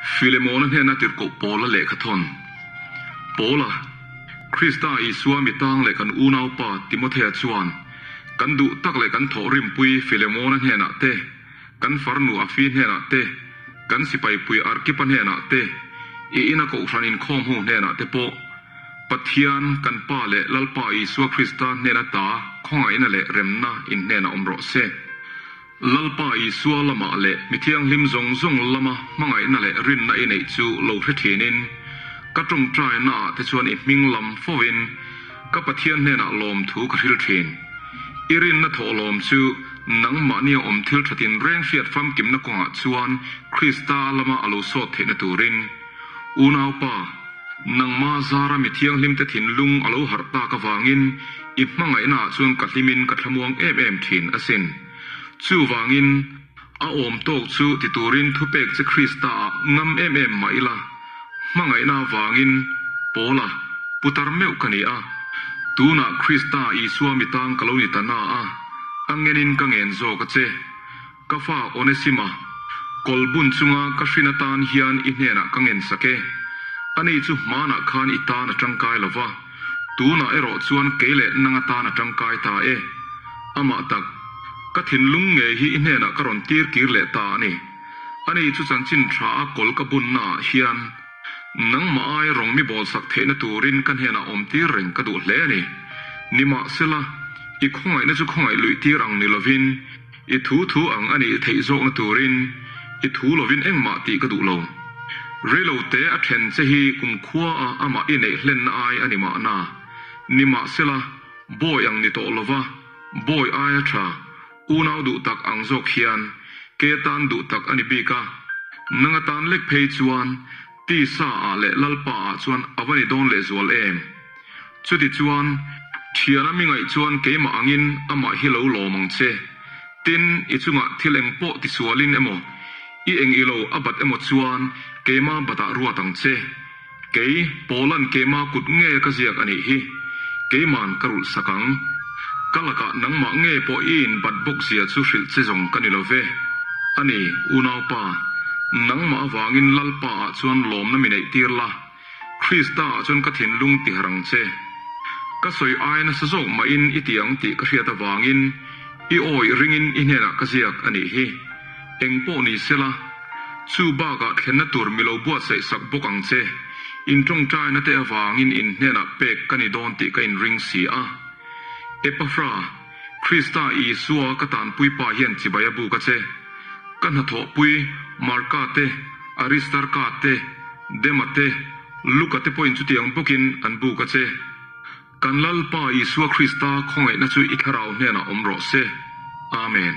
Philemon he na tir ko Paul le khathon Paul Krista Isua mi tang le kan unaw pa Timothea chuan kan du tak le kan tho rim pui Philemon he na te kan farnu afin he na te kan sipai pui arkipan he na te i ina ko hranin khom hu he na te po pathian kan pa le lalpa Isua Krista ne na ta khonga ina le remna in ne na omro se lalpa Isua lama le mithiang lim zong zong lama mangai na le rin na inei chu lo hre thinin ka trong trai na te chuan i ming lam fowin ka pathian ne na lom thu ka hil thin irin na tho lom chu nang ma ni om thil thatin reng fiat fam kim na ko chuan krista lama alo so the na turin unau pa nang ma zara mi thiang lim te thin lung alo har ta ka wangin i hmangai na chuan ka hlimin ka thlamuang em em thin asin chu wangin a om tok chu ti turin thupek che krista ah, ngam em em maila mangai na wangin pola putar meu kani a. Tuna krista ah, i suami tang kaloni tana a. Angenin kangen zo ka che. Kafa onesima kolbun chunga ka hrinatan hian i hnena kangen sake ani chu mana khan i ta na tangkai lova tuna ero chuan keile nangata na tangkai ta e. Ama tak ka thin lung nghệ hi i hnena karon tir kir lệ ta ani ani chu chan chin tha a kol ka bun na hiền. Nang ma ai rong mi bol sak the na turin kan hena om tir reng ka du hle ni nima sela i khongai na chu khongai lui tir ang ni lovin i thu thu ang ani thei zo na turin i thu lovin mà ma ti ka lâu lo lâu te a then che hi cùng khua a ama i nei hlen na ai ani mà na nima sela boy ang ni to lova boy ai a unau du tak ang zok hian. Ke tan du tak ani bika. Nanga tan lek phei chuan. Ti sa a le lalpa a chuan avani don le zual em. Chuti chuan thiana mi ngai chuan ke ma angin ama hi lo lo mang che. Tin i chunga thileng po ti sualin emo. I eng ilo abat emo chuan ke ma bata ruwa tang che. Ke polan ke ma kut nge ka ziak ani hi. Ke man karul sakang kalaka nang ma nge po in bat bok sia chu hril che jong kanilo ve. Ani unau pa. Nang ma wangin lalpa chuan lom na minei tirla krista chuan ka thin lung ti harang che. Ka soi ai na sajok ma in itiang ti ka hriata wangin. I oi ringin i hena ka ziak ani hi. Engpo ni sela chu ba ga thlenna tur milo buat sai sak bokang che. In tong trai na te awangin in hena pek kani don ti ka in ring si a. เอปฟราคริสตาอีสัวกตันปุยปาเฮนจิบายบูกเชกันหทอปุยมาร์กาเตอริสตาร์กาเตเดมาเตลูกเตปอยจุดยังปกินอันบูกเชกันลลป่าอีสัวคริสตาคงเอนัจุอิคาราวเนนอมรอเซอาเมน